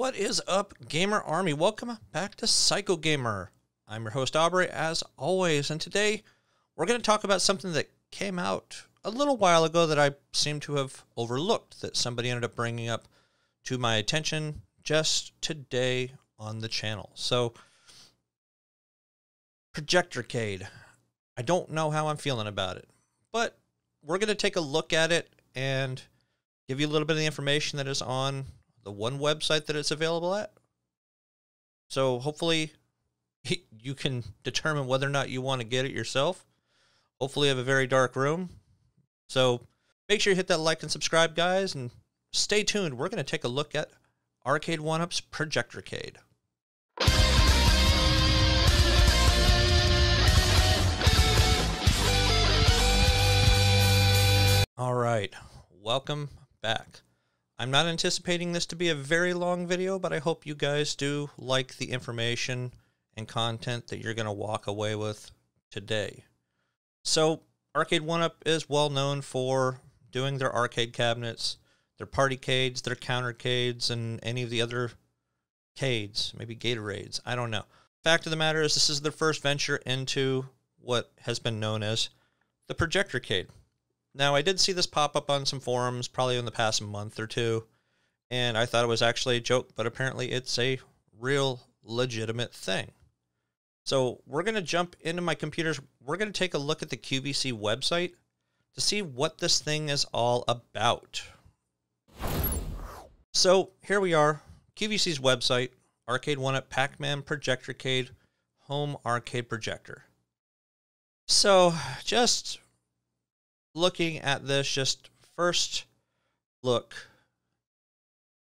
What is up, Gamer Army? Welcome back to PsykoGamer. I'm your host, Aubrey, as always, and today we're going to talk about something that came out a little while ago that I seem to have overlooked, that somebody ended up bringing up to my attention just today on the channel. So, Projectorcade. I don't know how I'm feeling about it, but we're going to take a look at it and give you a little bit of the information that is on the one website that it's available at. So hopefully you can determine whether or not you want to get it yourself. Hopefully you have a very dark room. So make sure you hit that like and subscribe, guys, and stay tuned. We're going to take a look at Arcade One Up's Projectorcade. All right, welcome back. I'm not anticipating this to be a very long video, but I hope you guys do like the information and content that you're going to walk away with today. So, Arcade 1UP is well known for doing their arcade cabinets, their partycades, their countercades, and any of the other cades, maybe Gatorades. I don't know. Fact of the matter is, this is their first venture into what has been known as the projector Projectorcade. Now, I did see this pop up on some forums probably in the past month or two, and I thought it was actually a joke, but apparently it's a real legitimate thing. So, we're going to jump into my computers. We're going to take a look at the QVC website to see what this thing is all about. So, here we are QVC's website, Arcade One Up Pac Man Projectorcade Home Arcade Projector. So, just looking at this, just first look,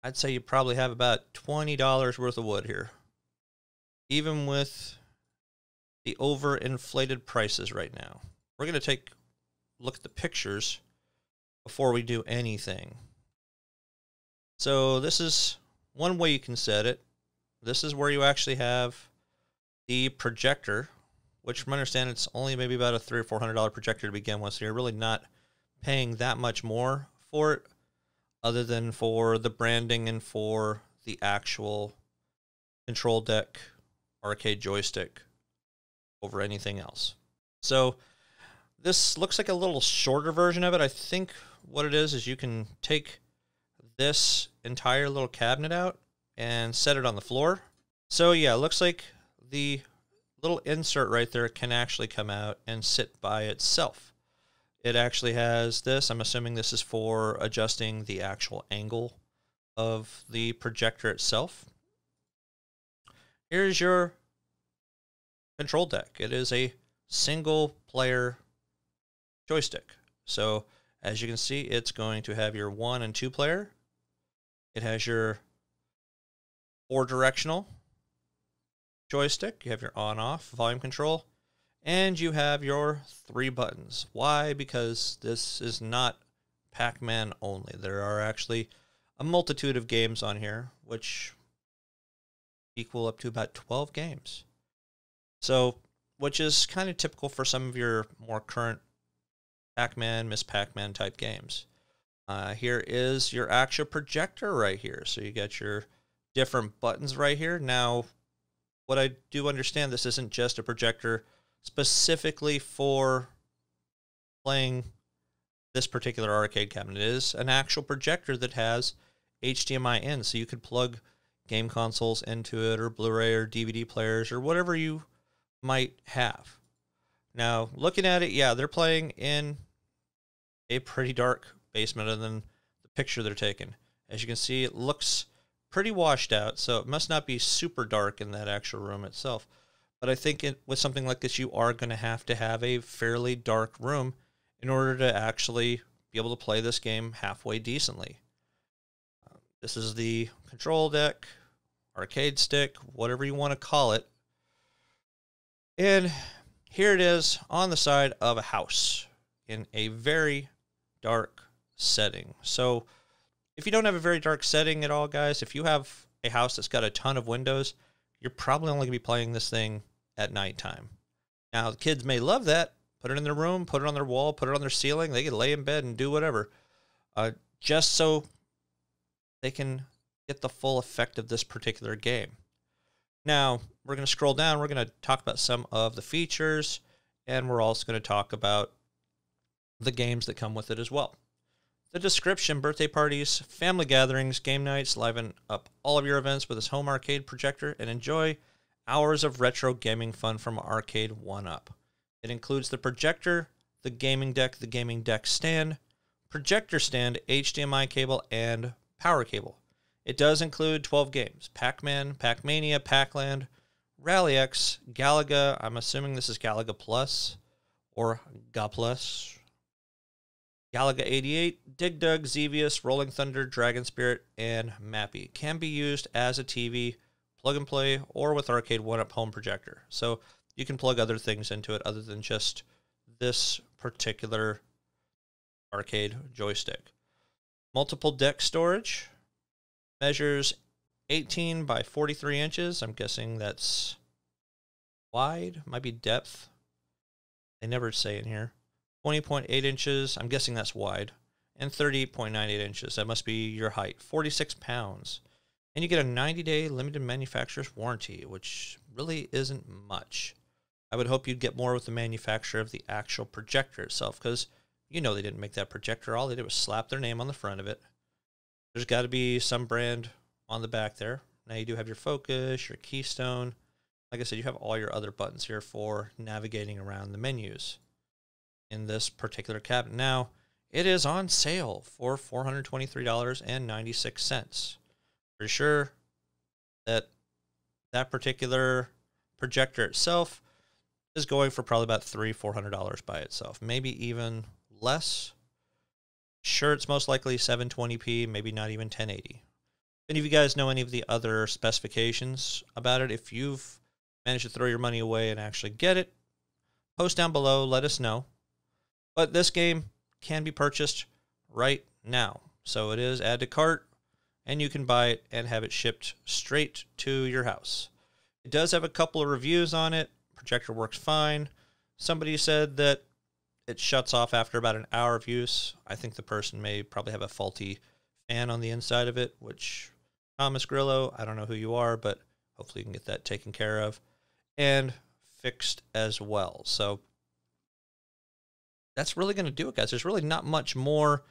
I'd say you probably have about $20 worth of wood here. Even with the overinflated prices right now. We're going to take a look at the pictures before we do anything. So this is one way you can set it. This is where you actually have the projector which from my understanding it's only maybe about a three or four hundred dollar projector to begin with, so you're really not paying that much more for it, other than for the branding and for the actual control deck arcade joystick over anything else. So this looks like a little shorter version of it. I think what it is is you can take this entire little cabinet out and set it on the floor. So yeah, it looks like the little insert right there can actually come out and sit by itself. It actually has this. I'm assuming this is for adjusting the actual angle of the projector itself. Here's your control deck. It is a single player joystick. So as you can see, it's going to have your one and two player. It has your four directional joystick. You have your on off volume control, and you have your three buttons. Why? Because this is not Pac Man only. There are actually a multitude of games on here, which equal up to about 12 games. So, which is kind of typical for some of your more current Pac Man, Miss Pac Man type games. Uh, here is your actual projector right here. So you got your different buttons right here. Now, what I do understand, this isn't just a projector specifically for playing this particular arcade cabinet. It is an actual projector that has HDMI in, so you could plug game consoles into it, or Blu-ray, or DVD players, or whatever you might have. Now, looking at it, yeah, they're playing in a pretty dark basement, other than the picture they're taking. As you can see, it looks pretty washed out, so it must not be super dark in that actual room itself. But I think it, with something like this, you are going to have to have a fairly dark room in order to actually be able to play this game halfway decently. Uh, this is the control deck, arcade stick, whatever you want to call it. And here it is on the side of a house in a very dark setting. So if you don't have a very dark setting at all, guys, if you have a house that's got a ton of windows, you're probably only going to be playing this thing at nighttime. Now, the kids may love that. Put it in their room, put it on their wall, put it on their ceiling. They can lay in bed and do whatever, uh, just so they can get the full effect of this particular game. Now, we're going to scroll down. We're going to talk about some of the features, and we're also going to talk about the games that come with it as well. The description birthday parties, family gatherings, game nights, liven up all of your events with this home arcade projector and enjoy hours of retro gaming fun from Arcade 1 Up. It includes the projector, the gaming deck, the gaming deck stand, projector stand, HDMI cable, and power cable. It does include 12 games Pac Man, Pac Mania, Pac Land, Rally X, Galaga. I'm assuming this is Galaga Plus or Gaplus. Galaga 88, Dig Dug, Xevious, Rolling Thunder, Dragon Spirit, and Mappy. Can be used as a TV, plug and play, or with Arcade One Up home projector. So you can plug other things into it other than just this particular arcade joystick. Multiple deck storage measures 18 by 43 inches. I'm guessing that's wide, might be depth. They never say in here. 20.8 inches. I'm guessing that's wide. And 38.98 inches. That must be your height. 46 pounds. And you get a 90 day limited manufacturer's warranty, which really isn't much. I would hope you'd get more with the manufacturer of the actual projector itself because you know they didn't make that projector. All they did was slap their name on the front of it. There's got to be some brand on the back there. Now you do have your focus, your keystone. Like I said, you have all your other buttons here for navigating around the menus in this particular cabinet. Now, it is on sale for $423.96. Pretty sure that that particular projector itself is going for probably about three, four hundred dollars by itself, maybe even less. Sure, it's most likely 720p, maybe not even 1080. If Any of you guys know any of the other specifications about it? If you've managed to throw your money away and actually get it, post down below, let us know. But this game can be purchased right now. So it is add to cart, and you can buy it and have it shipped straight to your house. It does have a couple of reviews on it. Projector works fine. Somebody said that it shuts off after about an hour of use. I think the person may probably have a faulty fan on the inside of it, which Thomas Grillo, I don't know who you are, but hopefully you can get that taken care of and fixed as well. So that's really going to do it, guys. There's really not much more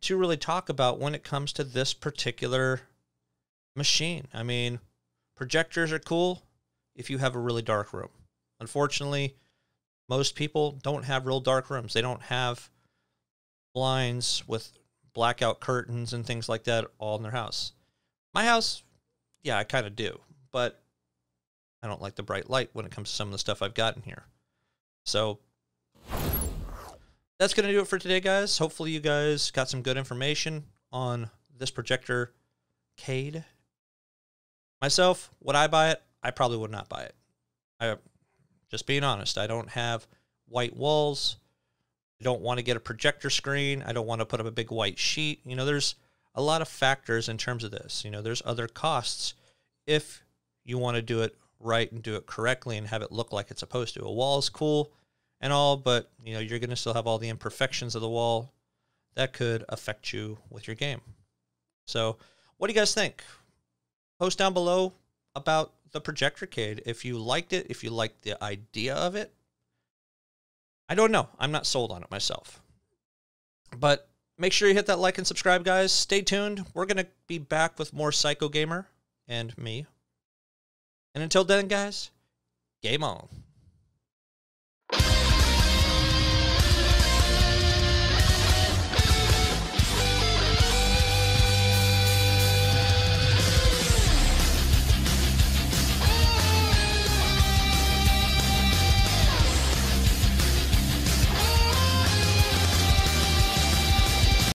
to really talk about when it comes to this particular machine. I mean, projectors are cool if you have a really dark room. Unfortunately, most people don't have real dark rooms. They don't have blinds with blackout curtains and things like that all in their house. My house, yeah, I kind of do, but I don't like the bright light when it comes to some of the stuff I've got in here. So that's going to do it for today, guys. Hopefully, you guys got some good information on this projector Cade. Myself, would I buy it? I probably would not buy it. I just being honest, I don't have white walls. I don't want to get a projector screen. I don't want to put up a big white sheet. You know, there's a lot of factors in terms of this. You know, there's other costs if you want to do it right and do it correctly and have it look like it's supposed to. A wall is cool and all, but you know, you're going to still have all the imperfections of the wall that could affect you with your game. So, what do you guys think? Post down below about the Projectorcade. If you liked it, if you liked the idea of it, I don't know. I'm not sold on it myself. But make sure you hit that like and subscribe, guys. Stay tuned. We're going to be back with more PsykoGamer and me. And until then, guys, game on.